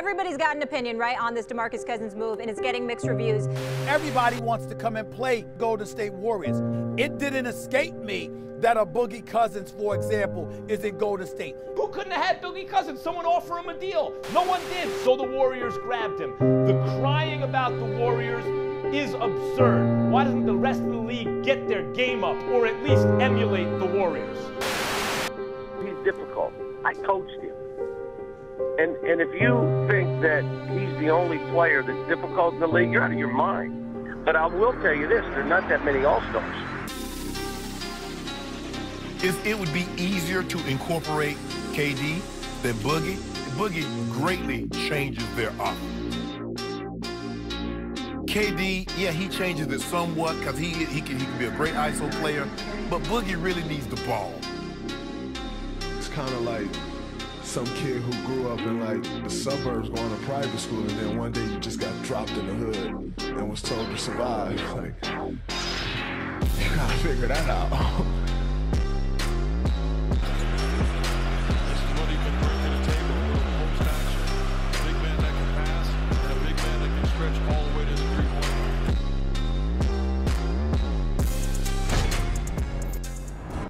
everybody's got an opinion, right, on this DeMarcus Cousins move, and it's getting mixed reviews. Everybody wants to come and play Golden State Warriors. It didn't escape me that a Boogie Cousins, for example, is in Golden State. Who couldn't have had Boogie Cousins? Someone offer him a deal. No one did, so the Warriors grabbed him. The crying about the Warriors is absurd. Why doesn't the rest of the league get their game up or at least emulate the Warriors? He's difficult. I coached him. And and if you think that he's the only player that's difficult in the league, you're out of your mind. But I will tell you this, there are not that many all-stars. If it would be easier to incorporate KD than Boogie, Boogie greatly changes their offense. KD, yeah, he changes it somewhat because he, he, can, he can be a great ISO player, but Boogie really needs the ball. It's kind of like some kid who grew up in like the suburbs going to private school and then one day you just got dropped in the hood and was told to survive. Like, you gotta figure that out.